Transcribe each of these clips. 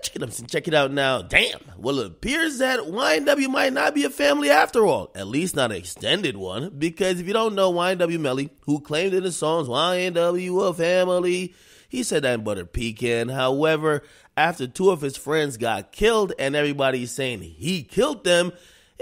Check it, out, check it out now. Damn. Well, it appears that YNW might not be a family after all. At least not an extended one. Because if you don't know YNW Melly, who claimed in his songs YNW a family, he said that in Butter Pecan. However, after two of his friends got killed and everybody's saying he killed them,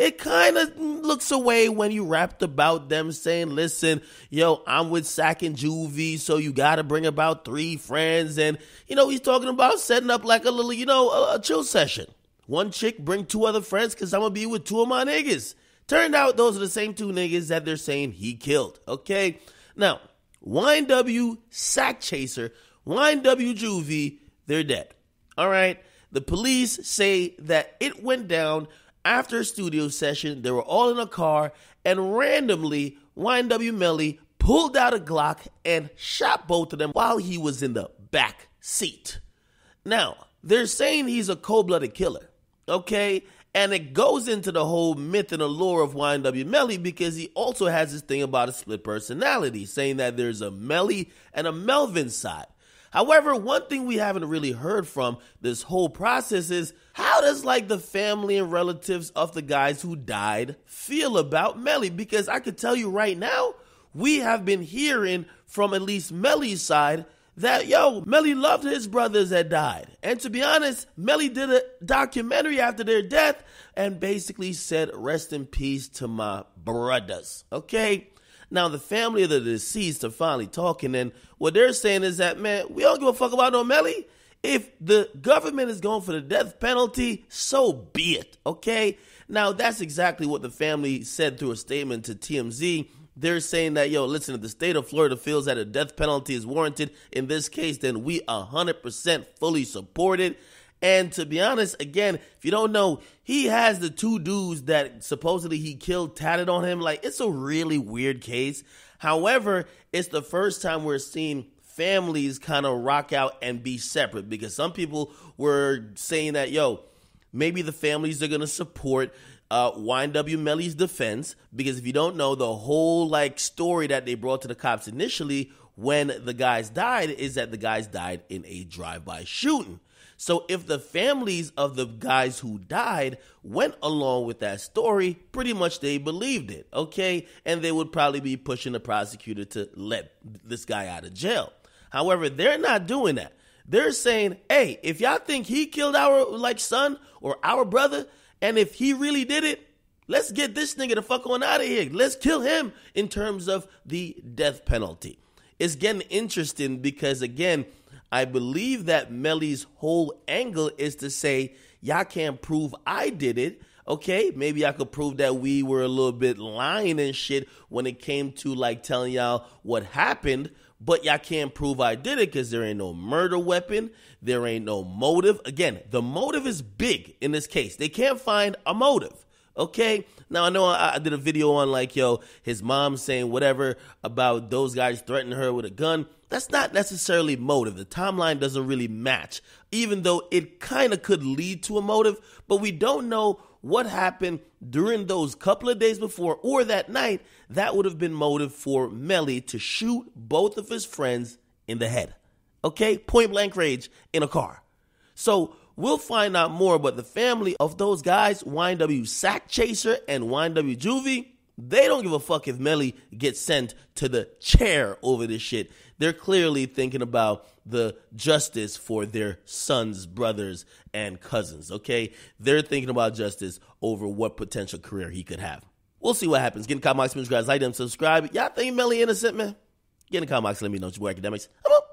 it kind of looks away when you rapped about them saying, listen, yo, I'm with Sack and Juvy, so you got to bring about three friends. And, you know, he's talking about setting up like a little, you know, a, a chill session. One chick bring two other friends because I'm going to be with two of my niggas. Turned out those are the same two niggas that they're saying he killed. Okay? Now, YNW Sakchaser, YNW Juvy, they're dead. All right? The police say that it went down after a studio session, they were all in a car, and randomly, YNW Melly pulled out a Glock and shot both of them while he was in the back seat. Now, they're saying he's a cold blooded killer, okay? And it goes into the whole myth and allure of YNW Melly because he also has this thing about a split personality, saying that there's a Melly and a Melvin side. However, one thing we haven't really heard from this whole process is how does like the family and relatives of the guys who died feel about Melly? Because I could tell you right now, we have been hearing from at least Melly's side that yo, Melly loved his brothers that died. And to be honest, Melly did a documentary after their death and basically said, rest in peace to my brothers. Okay? Now, the family of the deceased are finally talking, and what they're saying is that, man, we don't give a fuck about no Melly. If the government is going for the death penalty, so be it, okay? Now, that's exactly what the family said through a statement to TMZ. They're saying that, yo, listen, if the state of Florida feels that a death penalty is warranted in this case, then we 100% fully support it. And to be honest, again, if you don't know, he has the two dudes that supposedly he killed tatted on him. Like, it's a really weird case. However, it's the first time we're seeing families kind of rock out and be separate because some people were saying that, yo, maybe the families are going to support uh, YNW Melly's defense because if you don't know, the whole like story that they brought to the cops initially when the guys died is that the guys died in a drive-by shooting. So if the families of the guys who died went along with that story, pretty much they believed it, okay? And they would probably be pushing the prosecutor to let this guy out of jail. However, they're not doing that. They're saying, "Hey, if y'all think he killed our like son or our brother, and if he really did it, let's get this nigga the fuck on out of here. Let's kill him in terms of the death penalty." It's getting interesting because again, I believe that Melly's whole angle is to say, y'all can't prove I did it. Okay, maybe I could prove that we were a little bit lying and shit when it came to like telling y'all what happened, but y'all can't prove I did it because there ain't no murder weapon, there ain't no motive. Again, the motive is big in this case. They can't find a motive. Okay. Now I know I, I, did a video on like, yo, his mom saying whatever about those guys threatening her with a gun. That's not necessarily motive. The timeline doesn't really match, even though it kind of could lead to a motive, but we don't know what happened during those couple of days before or that night that would have been motive for Melly to shoot both of his friends in the head. Okay? Point blank rage in a car. So We'll find out more, but the family of those guys, YNW Sakchaser and YNW Juvy, they don't give a fuck if Melly gets sent to the chair over this shit. They're clearly thinking about the justice for their sons, brothers, and cousins, okay? They're thinking about justice over what potential career he could have. We'll see what happens. Get in the comments, guys. Like them, subscribe. Y'all think Melly innocent, man? Get in the comments. Let me know what your Akademiks. I'm up.